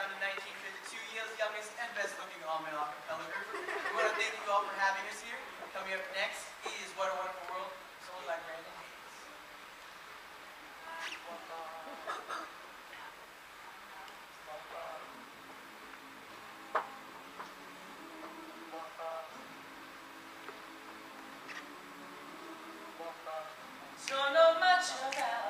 founded in 1952, Yale's youngest and best-looking all-male a cappella group. We want to thank you all for having us here. Coming up next is What a Wonderful World, sung by Brandon Hayes. Sono marciata